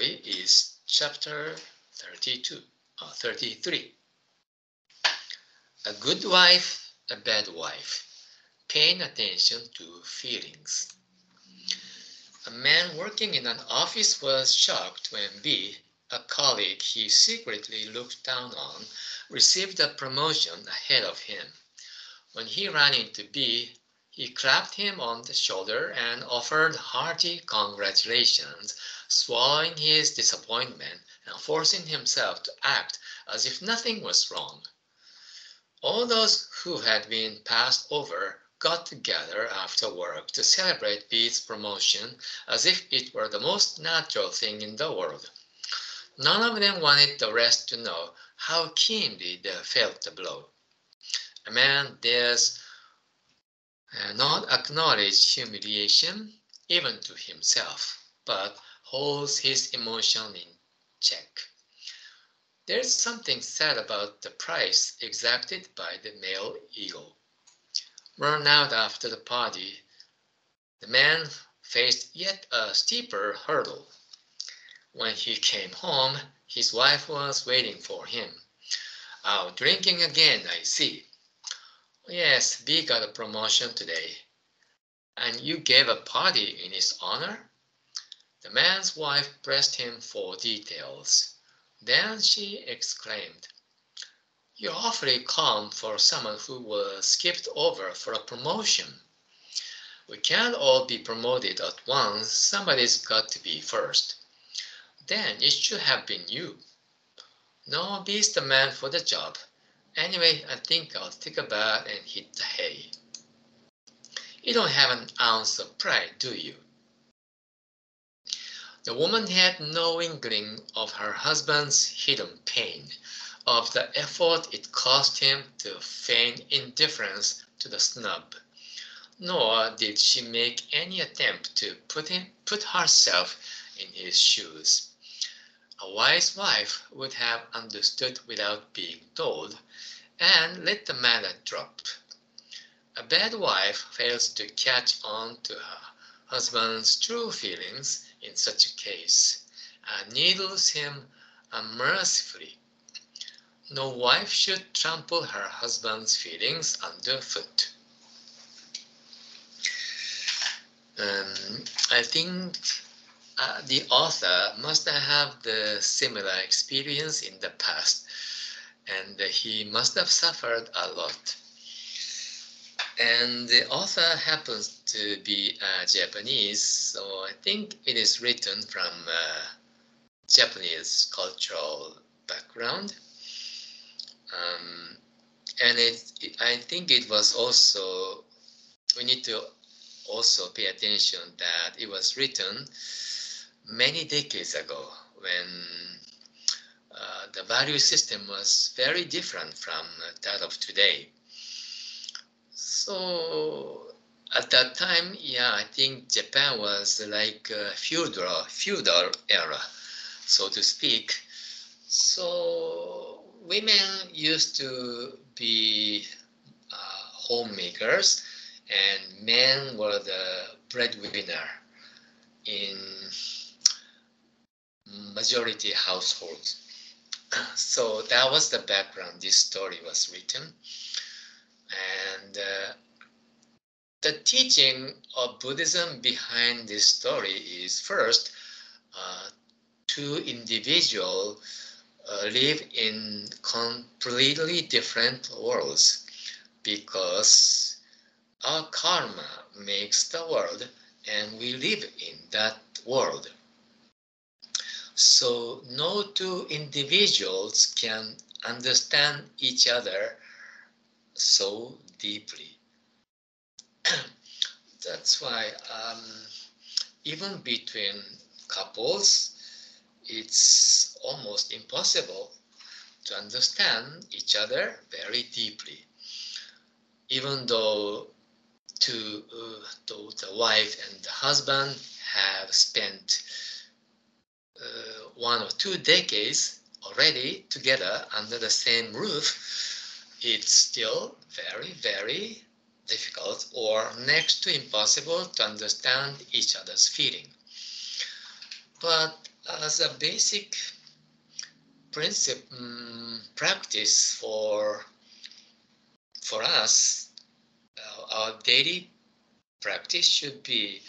story is chapter 32, uh, 33. A good wife, a bad wife. Paying attention to feelings. A man working in an office was shocked when B, a colleague he secretly looked down on, received a promotion ahead of him. When he ran into B, he clapped him on the shoulder and offered hearty congratulations, swallowing his disappointment and forcing himself to act as if nothing was wrong. All those who had been passed over got together after work to celebrate B's promotion as if it were the most natural thing in the world. None of them wanted the rest to know how keenly they felt the blow. A man dares Uh, not acknowledge humiliation, even to himself, but holds his emotion in check. There's something sad about the price exacted by the male ego run out after the party, the man faced yet a steeper hurdle. When he came home, his wife was waiting for him. Out drinking again, I see. Yes, B got a promotion today. And you gave a party in his honor? The man's wife pressed him for details. Then she exclaimed, you're awfully calm for someone who was skipped over for a promotion. We can't all be promoted at once. Somebody's got to be first. Then it should have been you. No, B's the man for the job. Anyway, I think I'll take a bath and hit the hay. You don't have an ounce of pride, do you? The woman had no inkling of her husband's hidden pain of the effort it cost him to feign indifference to the snub. Nor did she make any attempt to put, him, put herself in his shoes. A wise wife would have understood without being told and let the matter drop. A bad wife fails to catch on to her husband's true feelings in such a case and needles him unmercifully no wife should trample her husband's feelings underfoot. Um, I think uh, the author must have the similar experience in the past and he must have suffered a lot. And the author happens to be uh, Japanese, so I think it is written from uh, Japanese cultural background. Um, and it, it, I think it was also, we need to also pay attention that it was written many decades ago when uh, the value system was very different from that of today. So at that time, yeah, I think Japan was like a feudal, feudal era, so to speak. So women used to be uh, homemakers and men were the breadwinner in majority households. So that was the background this story was written. And uh, the teaching of Buddhism behind this story is first, uh, two individual uh, live in completely different worlds because our karma makes the world and we live in that world. So no two individuals can understand each other so deeply. That's why um, even between couples, it's almost impossible to understand each other very deeply. Even though to, uh, the wife and the husband have spent one or two decades already together under the same roof, it's still very, very difficult or next to impossible to understand each other's feeling. But as a basic principle um, practice for for us, uh, our daily practice should be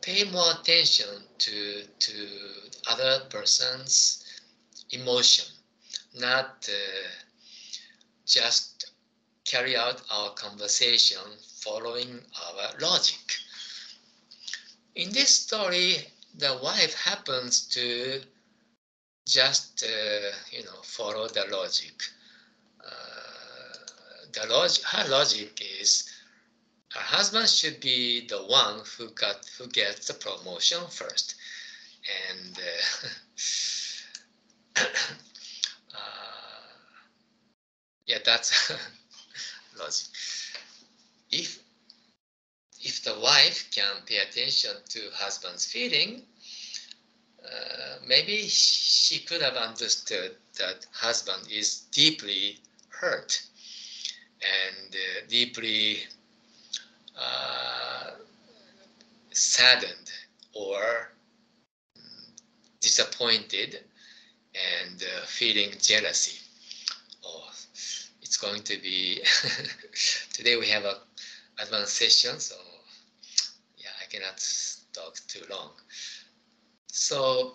pay more attention to to other person's emotion, not uh, just carry out our conversation following our logic. In this story, the wife happens to just uh, you know follow the logic. Uh, the log her logic is her husband should be the one who got who gets the promotion first, and uh, uh yeah, that's logic. If if the wife can pay attention to husband's feeling, uh, maybe she could have understood that husband is deeply hurt and uh, deeply uh, saddened or disappointed and uh, feeling jealousy. Oh, it's going to be today we have a advanced session, so yeah, I cannot talk too long. So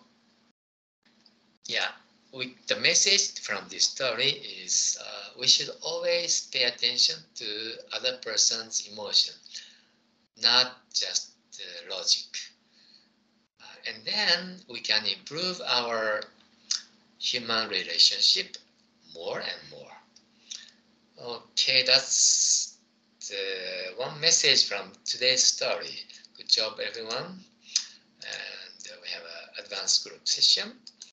yeah, we, the message from this story is uh, we should always pay attention to other person's emotion, not just logic. Uh, and then we can improve our human relationship more and more. Okay, that's the one message from today's story. Good job, everyone. And we have an advanced group session.